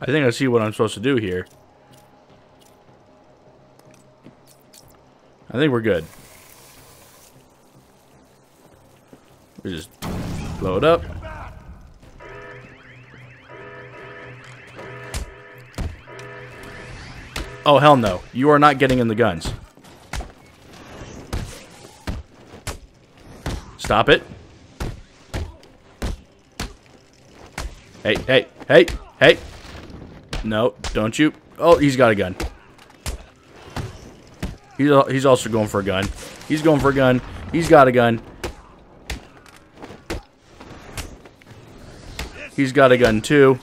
I think I see what I'm supposed to do here. I think we're good. We just blow it up. Oh, hell no. You are not getting in the guns. Stop it. Hey, hey, hey, hey. No, don't you. Oh, he's got a gun. He's, he's also going for a gun. He's going for a gun. He's got a gun. He's got a gun too.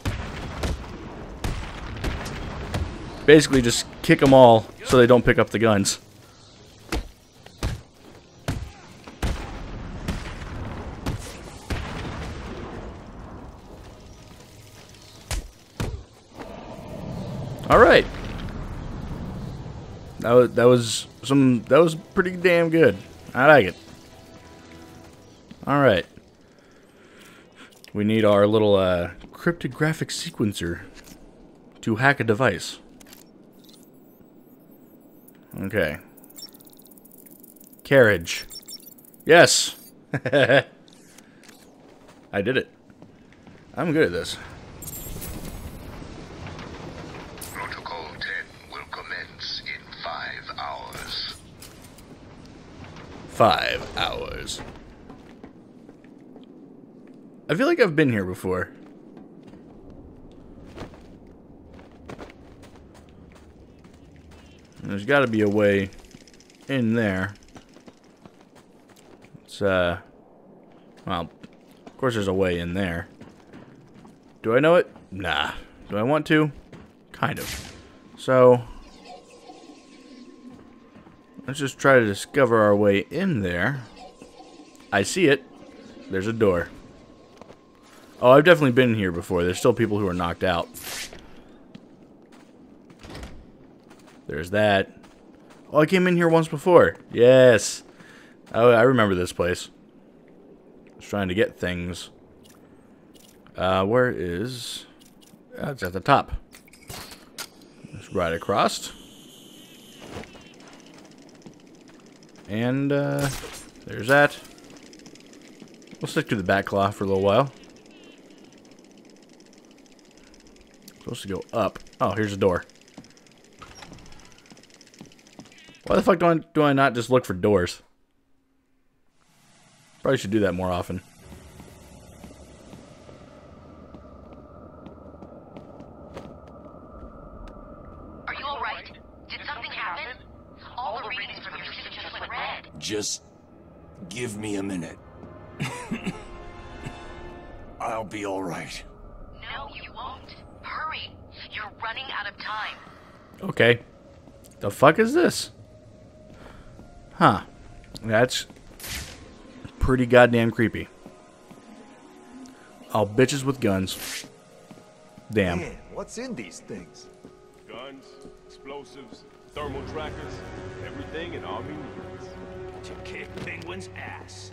Basically, just kick them all so they don't pick up the guns. All right. That was that was some that was pretty damn good. I like it. All right. We need our little uh, cryptographic sequencer to hack a device. Okay. Carriage. Yes. I did it. I'm good at this. Five hours. I feel like I've been here before. There's got to be a way in there. It's, uh... Well, of course there's a way in there. Do I know it? Nah. Do I want to? Kind of. So... Let's just try to discover our way in there. I see it. There's a door. Oh, I've definitely been here before. There's still people who are knocked out. There's that. Oh, I came in here once before. Yes. Oh, I remember this place. I was trying to get things. Uh, where is... It's at the top. Just right across. And, uh, there's that. We'll stick to the Batclaw for a little while. Supposed to go up. Oh, here's a door. Why the fuck do I, do I not just look for doors? Probably should do that more often. Are you alright? Did something happen? All the readings from your suit just went red. Just give me a minute. I'll be alright. No, you won't. Hurry. You're running out of time. Okay. The fuck is this? Huh. That's pretty goddamn creepy. All bitches with guns. Damn. Man, what's in these things? Guns, explosives, thermal trackers, everything an army needs. To kick Penguin's ass.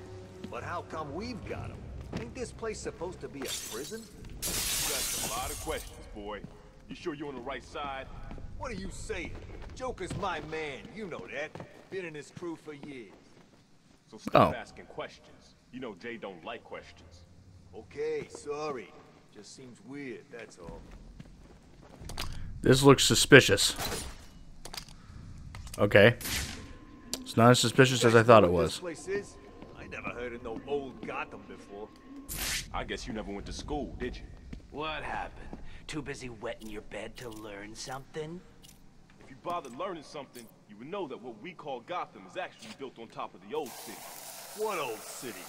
But how come we've got them? Ain't this place supposed to be a prison? You got a lot of questions, boy. You sure you're on the right side? What are you saying? Joker's my man, you know that. Been in his crew for years. So stop Oh. asking questions. You know Jay don't like questions. Okay, sorry. Just seems weird, that's all. This looks suspicious. Okay. It's not as suspicious as I thought it was. This place is? I never heard of no old Gotham before. I guess you never went to school, did you? What happened? Too busy wetting your bed to learn something? If you bothered learning something, you would know that what we call Gotham is actually built on top of the old city. What old city?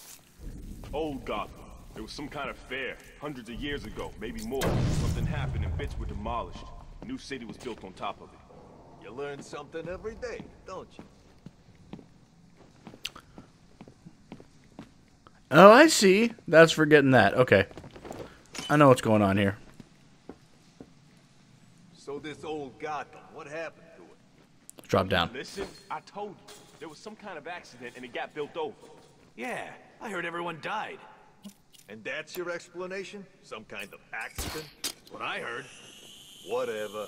Old Gotham. There was some kind of fair, hundreds of years ago, maybe more. Something happened and bits were demolished. A new city was built on top of it. You learn something every day, don't you? Oh, I see. That's for getting that. Okay. I know what's going on here. So this old Gotham, what happened to it? Drop down. Listen, I told you. There was some kind of accident and it got built over. Yeah, I heard everyone died. And that's your explanation? Some kind of accident? What I heard. Whatever.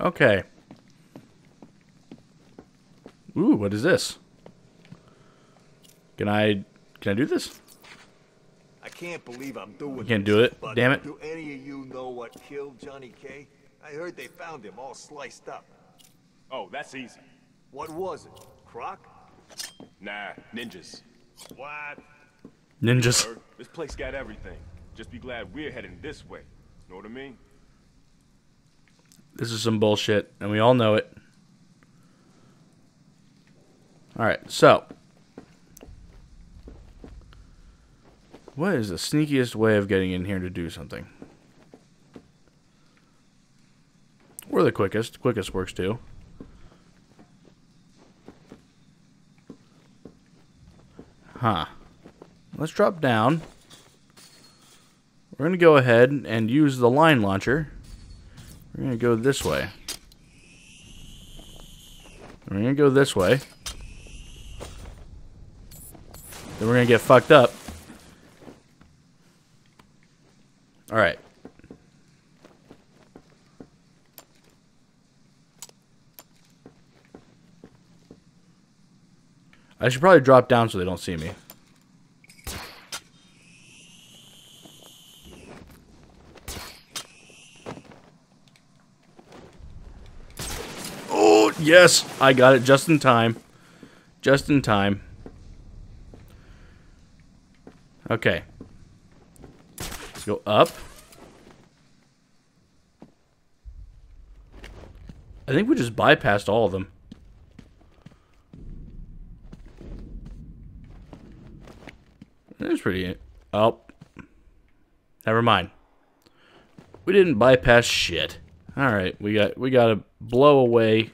Okay. Ooh, what is this? Can I can I do this? I can't believe I'm doing You can't this, do it? Damn it. Do any of you know what killed Johnny K? I heard they found him all sliced up. Oh, that's easy. What was it? Croc? Nah, ninjas. What? Ninjas. Heard? This place got everything. Just be glad we're heading this way. Know what I mean? This is some bullshit, and we all know it. Alright, so. What is the sneakiest way of getting in here to do something? Or the quickest. Quickest works too. Huh. Let's drop down. We're going to go ahead and use the line launcher. We're going to go this way. We're going to go this way. Then we're going to get fucked up. Alright. I should probably drop down so they don't see me. Oh, yes. I got it just in time. Just in time. Okay. Go up. I think we just bypassed all of them. That's pretty. Oh. Never mind. We didn't bypass shit. All right, we got we got to blow away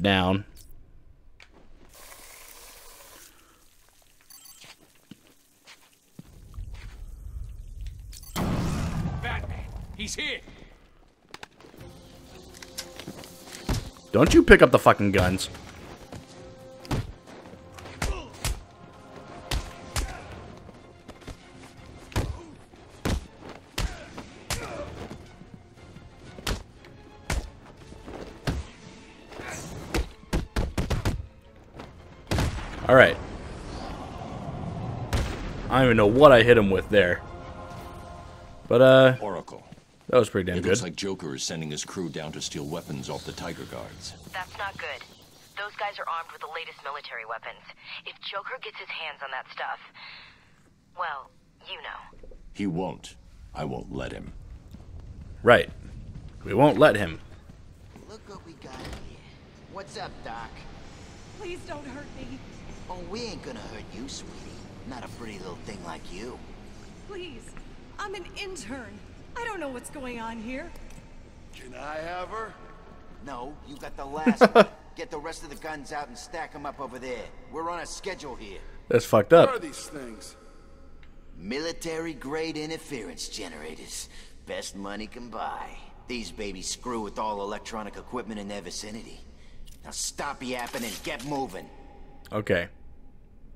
down. He's here. Don't you pick up the fucking guns. Alright. I don't even know what I hit him with there. But, uh, Oracle. That was pretty damn It good. looks like Joker is sending his crew down to steal weapons off the Tiger Guards. That's not good. Those guys are armed with the latest military weapons. If Joker gets his hands on that stuff, well, you know. He won't. I won't let him. Right. We won't let him. Look what we got here. What's up, Doc? Please don't hurt me. Oh, we ain't gonna hurt you, sweetie. Not a pretty little thing like you. Please. I'm an intern. I don't know what's going on here. Can I have her? No, you got the last one. Get the rest of the guns out and stack them up over there. We're on a schedule here. That's fucked up. What are these things? Military-grade interference generators. Best money can buy. These babies screw with all electronic equipment in their vicinity. Now stop yapping and get moving. Okay.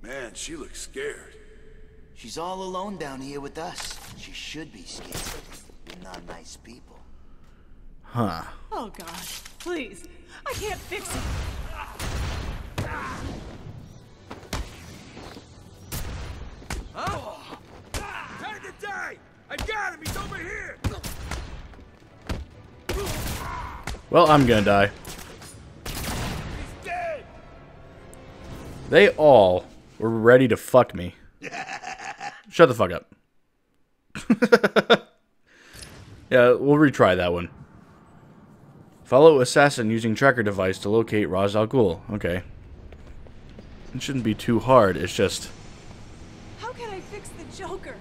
Man, she looks scared. She's all alone down here with us. She should be scared. We're not nice people. Huh. Oh, God. Please. I can't fix it. Time to die! I got him! He's over here! Well, I'm gonna die. He's dead! They all were ready to fuck me. Shut the fuck up. yeah, we'll retry that one. Follow assassin using tracker device to locate Ra's al Ghul. Okay. It shouldn't be too hard. It's just, How can I fix the Joker?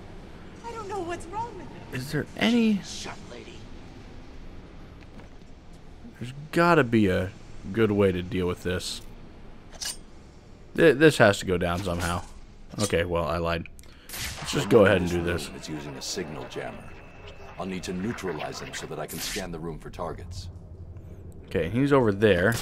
I don't know what's wrong with him. is there any? Shut, lady. There's gotta be a good way to deal with this. Th- This has to go down somehow. Okay, well, I lied. Let's just go ahead and do this. It's using a signal jammer. I'll need to neutralize him so that I can scan the room for targets. Okay, he's over there.